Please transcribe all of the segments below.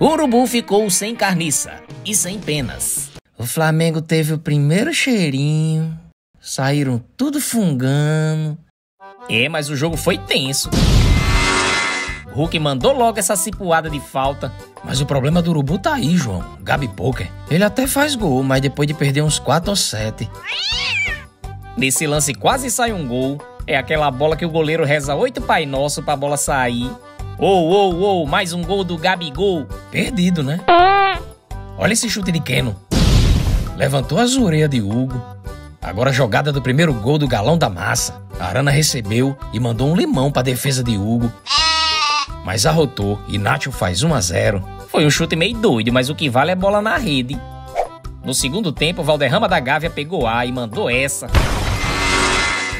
O Urubu ficou sem carniça e sem penas. O Flamengo teve o primeiro cheirinho, saíram tudo fungando. É, mas o jogo foi tenso. Hulk mandou logo essa cipuada de falta. Mas o problema do Urubu tá aí, João. Gabi Poker. Ele até faz gol, mas depois de perder uns 4 ou 7. Nesse lance quase sai um gol. É aquela bola que o goleiro reza oito Pai Nosso pra bola sair. Ou, ou, ou, mais um gol do Gabigol. Perdido, né? Olha esse chute de Keno. Levantou a zureia de Hugo. Agora a jogada do primeiro gol do galão da massa. A Arana recebeu e mandou um limão pra defesa de Hugo mas arrotou e Nacho faz 1 a 0. Foi um chute meio doido, mas o que vale é bola na rede. No segundo tempo, Valderrama da Gávea pegou A e mandou essa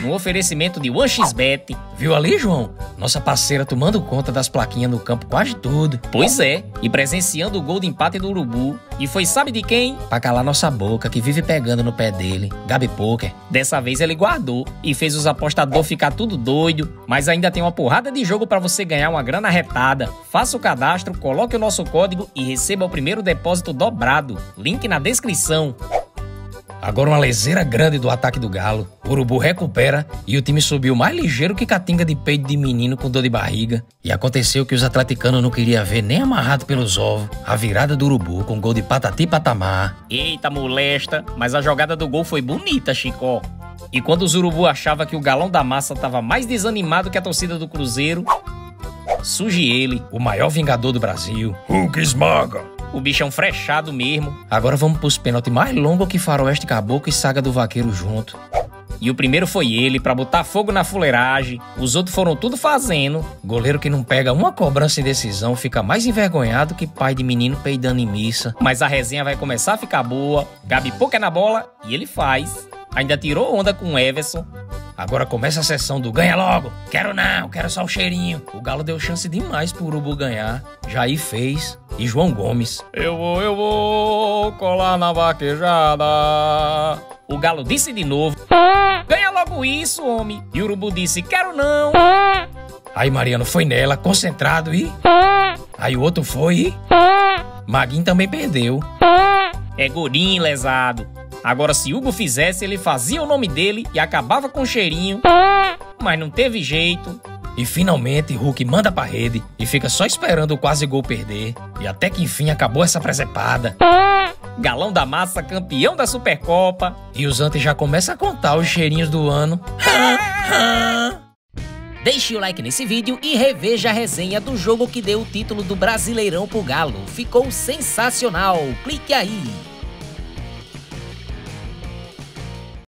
no oferecimento de OneXBet. Viu ali, João? Nossa parceira tomando conta das plaquinhas no campo quase tudo. Pois é, e presenciando o gol de empate do Urubu. E foi sabe de quem? Pra calar nossa boca, que vive pegando no pé dele. Gabi Poker. Dessa vez ele guardou e fez os apostadores ficar tudo doido, mas ainda tem uma porrada de jogo para você ganhar uma grana retada. Faça o cadastro, coloque o nosso código e receba o primeiro depósito dobrado. Link na descrição. Agora uma leseira grande do ataque do Galo. O Urubu recupera e o time subiu mais ligeiro que catinga de peito de menino com dor de barriga. E aconteceu que os atleticanos não queriam ver nem amarrado pelos ovos a virada do Urubu com gol de patati patamar. Eita molesta, mas a jogada do gol foi bonita, Chicó. E quando os Urubu achava que o galão da massa estava mais desanimado que a torcida do Cruzeiro, surge ele, o maior vingador do Brasil. Hulk esmaga! O bichão frechado mesmo. Agora vamos pros pênaltis mais longos que Faroeste Caboclo e Saga do Vaqueiro junto. E o primeiro foi ele, para botar fogo na fuleiragem. Os outros foram tudo fazendo. Goleiro que não pega uma cobrança em decisão fica mais envergonhado que pai de menino peidando em missa. Mas a resenha vai começar a ficar boa. Gabi pouca é na bola e ele faz. Ainda tirou onda com o Everson. Agora começa a sessão do ganha logo. Quero não, quero só o cheirinho. O Galo deu chance demais pro Urubu ganhar. Jair fez. E João Gomes. Eu vou, eu vou colar na vaquejada. O Galo disse de novo. Ganha logo isso, homem. E o Urubu disse, quero não. Aí Mariano foi nela, concentrado e... Aí o outro foi e... Maguinho também perdeu. É gorinho lesado. Agora, se Hugo fizesse, ele fazia o nome dele e acabava com o cheirinho. Mas não teve jeito. E finalmente Hulk manda pra rede e fica só esperando o quase gol perder. E até que enfim acabou essa presepada. Galão da Massa, campeão da Supercopa. E os antes já começa a contar os cheirinhos do ano. Deixe o like nesse vídeo e reveja a resenha do jogo que deu o título do Brasileirão pro Galo. Ficou sensacional. Clique aí.